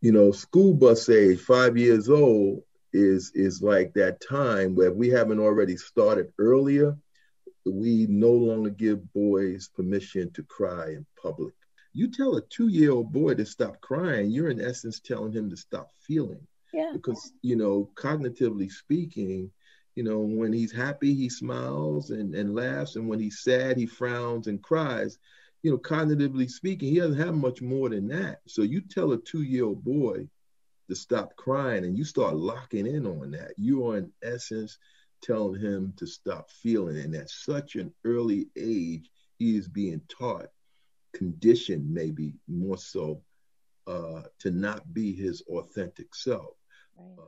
you know, school bus age, five years old, is is like that time where we haven't already started earlier. We no longer give boys permission to cry in public. You tell a two-year-old boy to stop crying, you're in essence telling him to stop feeling. Yeah. Because you know, cognitively speaking, you know, when he's happy, he smiles and, and laughs, and when he's sad, he frowns and cries you know, cognitively speaking, he doesn't have much more than that. So you tell a two-year-old boy to stop crying and you start locking in on that. You are in essence telling him to stop feeling. And at such an early age, he is being taught, conditioned maybe more so, uh, to not be his authentic self. Right. Uh,